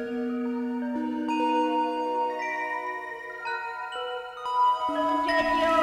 Yo, yo.